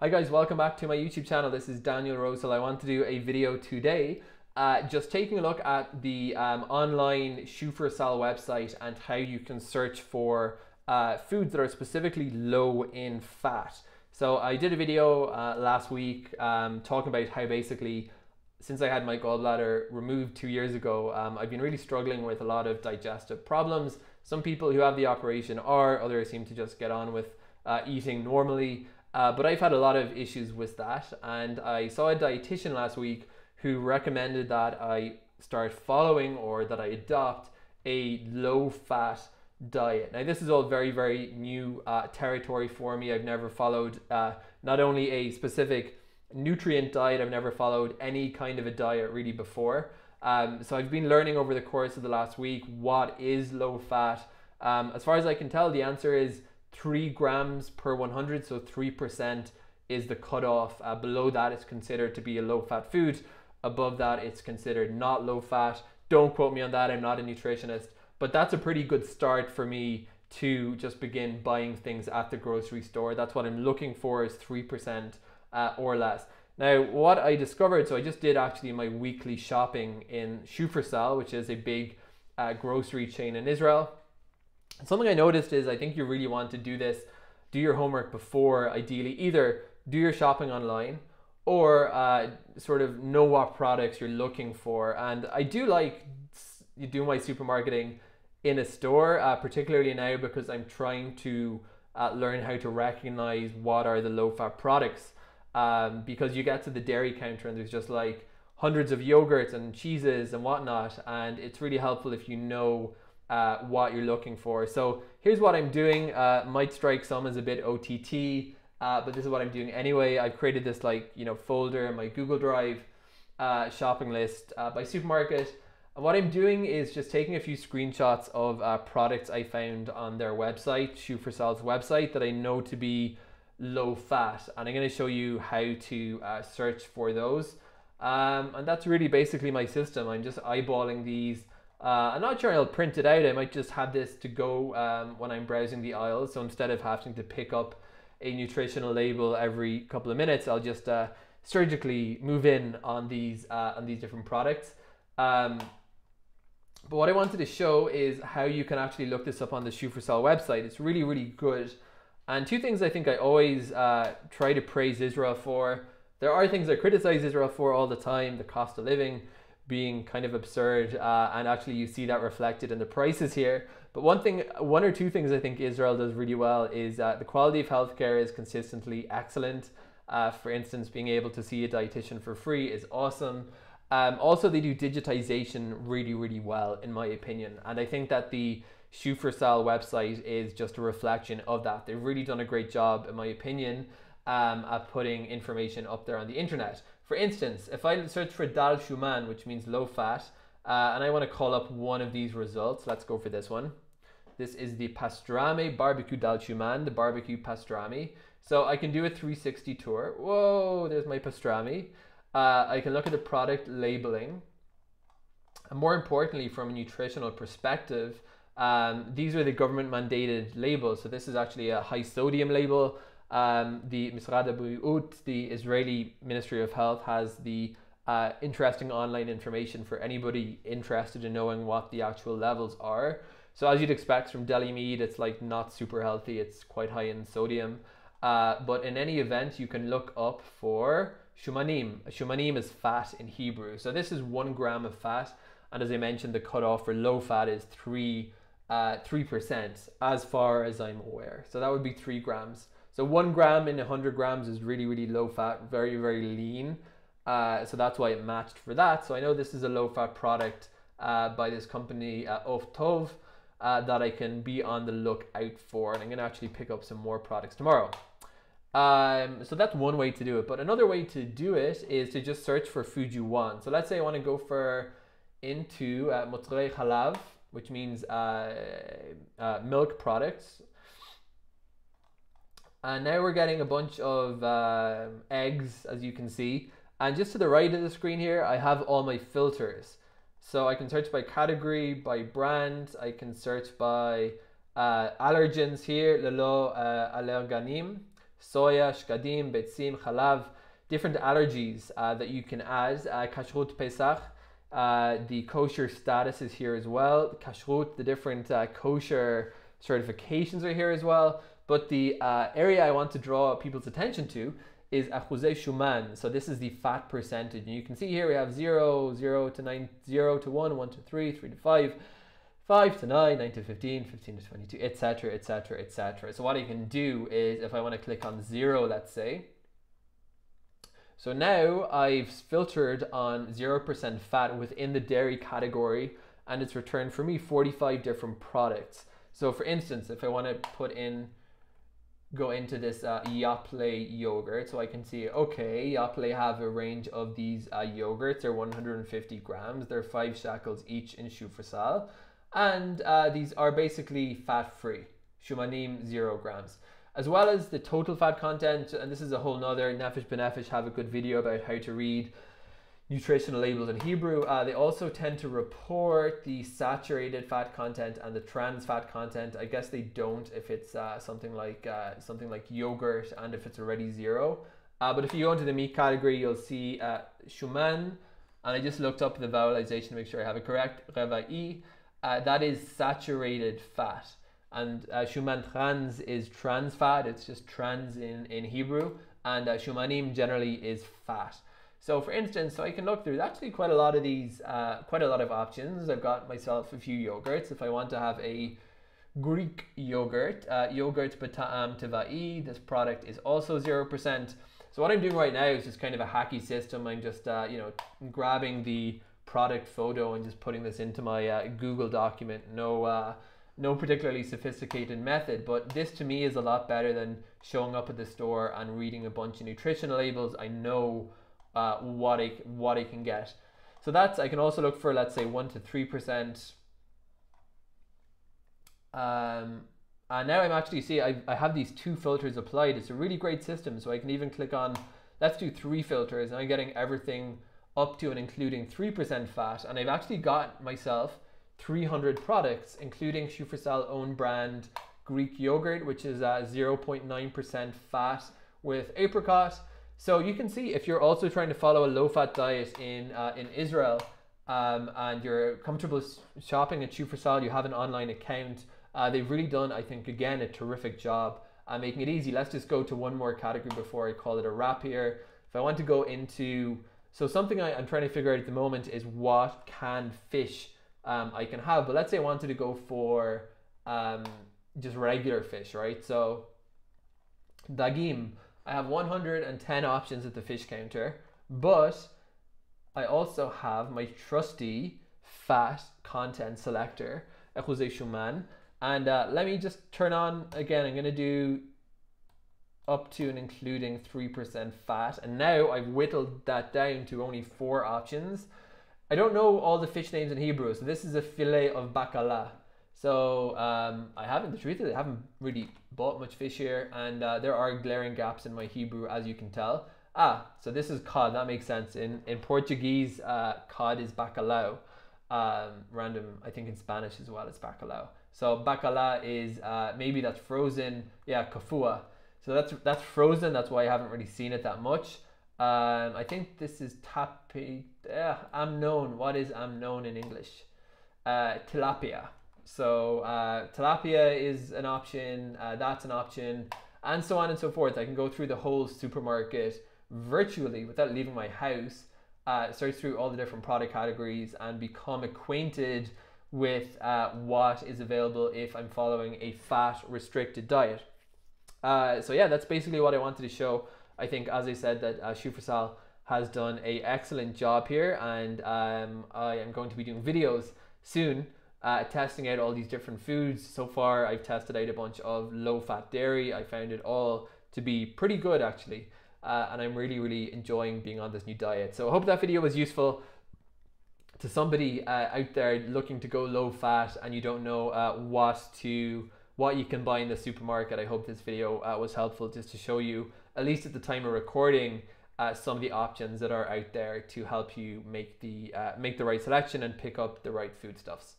Hi guys, welcome back to my YouTube channel. This is Daniel Rosehill. I want to do a video today uh, just taking a look at the um, online Shufersal website and how you can search for uh, foods that are specifically low in fat. So I did a video uh, last week um, talking about how basically since I had my gallbladder removed two years ago, um, I've been really struggling with a lot of digestive problems. Some people who have the operation are, others seem to just get on with uh, eating normally. Uh, but I've had a lot of issues with that. And I saw a dietitian last week who recommended that I start following or that I adopt a low fat diet. Now, this is all very, very new uh, territory for me. I've never followed uh, not only a specific nutrient diet, I've never followed any kind of a diet really before. Um, so I've been learning over the course of the last week what is low fat. Um, as far as I can tell, the answer is three grams per 100, so 3% is the cutoff. Uh, below that, it's considered to be a low fat food. Above that, it's considered not low fat. Don't quote me on that, I'm not a nutritionist, but that's a pretty good start for me to just begin buying things at the grocery store. That's what I'm looking for is 3% uh, or less. Now, what I discovered, so I just did actually my weekly shopping in Shufersal, which is a big uh, grocery chain in Israel. Something I noticed is I think you really want to do this, do your homework before, ideally, either do your shopping online or uh, sort of know what products you're looking for. And I do like you do my supermarketing in a store, uh, particularly now because I'm trying to uh, learn how to recognize what are the low fat products. Um, because you get to the dairy counter and there's just like hundreds of yogurts and cheeses and whatnot, and it's really helpful if you know uh, what you're looking for. So here's what I'm doing. Uh, might strike some as a bit OTT uh, but this is what I'm doing anyway. I've created this like, you know, folder in my Google Drive uh, shopping list uh, by supermarket. And what I'm doing is just taking a few screenshots of products I found on their website, Shufersal's website, that I know to be low fat. And I'm going to show you how to search for those. Um, and that's really basically my system. I'm just eyeballing these. Uh, I'm not sure I'll print it out. I might just have this to go um, when I'm browsing the aisles. So instead of having to pick up a nutritional label every couple of minutes. I'll just uh, surgically move in on these uh, on these different products. Um, but what I wanted to show is how you can actually look this up on the Shufersal website. It's really, really good. And two things I think I always uh, try to praise Israel for. There are things I criticize Israel for all the time, the cost of living being kind of absurd, uh, and actually you see that reflected in the prices here. But one thing, one or two things I think Israel does really well is uh, the quality of healthcare is consistently excellent. Uh, for instance, being able to see a dietitian for free is awesome. Um, also, they do digitization really, really well, in my opinion. And I think that the Shufersal website is just a reflection of that. They've really done a great job, in my opinion, um, at putting information up there on the internet. For instance, if I search for dal shuman, which means low fat, uh, and I want to call up one of these results, let's go for this one. This is the pastrami barbecue dal shuman, the barbecue pastrami. So I can do a 360 tour. Whoa, there's my pastrami. Uh, I can look at the product labeling. And more importantly, from a nutritional perspective, um, these are the government mandated labels. So this is actually a high sodium label. Um, the Misrad HaBriut, the Israeli Ministry of Health, has the uh, interesting online information for anybody interested in knowing what the actual levels are. So as you'd expect from deli meat, it's like not super healthy. It's quite high in sodium. Uh, but in any event, you can look up for shumanim. Shumanim is fat in Hebrew. So this is one gram of fat. And as I mentioned, the cutoff for low fat is three, uh, 3% as far as I'm aware. So that would be three grams. So one gram in 100 grams is really, really low fat, very, very lean. Uh, so that's why it matched for that. So I know this is a low fat product uh, by this company, uh, Oftov uh, that I can be on the lookout for. And I'm going to actually pick up some more products tomorrow. Um, so that's one way to do it. But another way to do it is to just search for food you want. So let's say I want to go for into uh, halav, which means uh, uh, milk products. And now we're getting a bunch of uh, eggs, as you can see. And just to the right of the screen here, I have all my filters. So I can search by category, by brand. I can search by uh, allergens here, lelo uh, allerganim. soya, shkadim, betzim, chalav, different allergies uh, that you can add. Uh, kashrut Pesach, uh, the kosher status is here as well. Kashrut, the different uh, kosher certifications are here as well. But the uh, area I want to draw people's attention to is Achuzei Shuman. So this is the fat percentage. And you can see here we have 0, 0 to 9, 0 to 1, 1 to 3, 3 to 5, 5 to 9, 9 to 15, 15 to 22, etc., etc., etc. So what I can do is if I want to click on 0, let's say, so now I've filtered on 0% fat within the dairy category and it's returned for me 45 different products. So for instance, if I want to put in go into this uh, yogurt. So I can see, okay, Yoplait have a range of these uh, yogurts. They're 150 grams. They're five shekels each in Shufersal. And uh, these are basically fat-free. Shumanim, zero grams. As well as the total fat content, and this is a whole nother, Nefesh B'Nefesh have a good video about how to read nutritional labels in Hebrew. Uh, they also tend to report the saturated fat content and the trans fat content. I guess they don't if it's uh, something like uh, something like yogurt and if it's already zero. Uh, but if you go into the meat category, you'll see uh, shuman, and I just looked up the vowelization to make sure I have it correct. Revai, uh, that is saturated fat. And shuman trans is trans fat. It's just trans in, in Hebrew. And shumanim generally is fat. So for instance, so I can look, there's actually quite a lot of these, uh, quite a lot of options. I've got myself a few yogurts. If I want to have a Greek yogurt, uh, yogurt Bata'am Tavai, this product is also 0%. So what I'm doing right now is just kind of a hacky system. I'm just, uh, you know, grabbing the product photo and just putting this into my uh, Google document. No, uh, no particularly sophisticated method, but this to me is a lot better than showing up at the store and reading a bunch of nutrition labels. I know uh, what I what I can get. So that's I can also look for let's say one to three percent. Um, and now I'm actually see I, I have these two filters applied. It's a really great system. So I can even click on let's do three filters, and I'm getting everything up to and including three percent fat. And I've actually got myself 300 products, including Shufersal own brand Greek yogurt, which is 0.9% fat with apricot. So you can see if you're also trying to follow a low-fat diet in uh, in Israel um, and you're comfortable shopping at Shufersal, you have an online account. Uh, they've really done, I think, again, a terrific job uh, making it easy. Let's just go to one more category before I call it a wrap here. If I want to go into, so something I, am trying to figure out at the moment is what canned fish um, I can have. But let's say I wanted to go for um, just regular fish, right? So dagim, I have 110 options at the fish counter, but I also have my trusty fat content selector, Achuzei Shuman. And uh, let me just turn on again. I'm going to do up to and including 3% fat. And now I've whittled that down to only four options. I don't know all the fish names in Hebrew, so this is a fillet of bacala. So um, I haven't, the truth is, I haven't really bought much fish here, and uh, there are glaring gaps in my Hebrew, as you can tell. Ah, so this is cod. That makes sense. In in Portuguese, uh, cod is bacalhau. Um, random, I think in Spanish as well, it's bacalhau. So bacala is uh, maybe that's frozen. Yeah, kafua. So that's that's frozen. That's why I haven't really seen it that much. Um, I think this is tapi. Amnon. What is amnon in English? Uh, tilapia. So uh, tilapia is an option, uh, that's an option, and so on and so forth. I can go through the whole supermarket virtually without leaving my house, uh, search through all the different product categories and become acquainted with uh, what is available if I'm following a fat restricted diet. Uh, so yeah, that's basically what I wanted to show. I think, as I said, that uh, Shufersal has done a excellent job here, and um, I am going to be doing videos soon uh, testing out all these different foods. So far, I've tested out a bunch of low fat dairy. I found it all to be pretty good actually. Uh, and I'm really, really enjoying being on this new diet. So I hope that video was useful to somebody uh, out there looking to go low fat and you don't know uh, what to what you can buy in the supermarket. I hope this video uh, was helpful just to show you, at least at the time of recording, uh, some of the options that are out there to help you make the uh, make the right selection and pick up the right foodstuffs.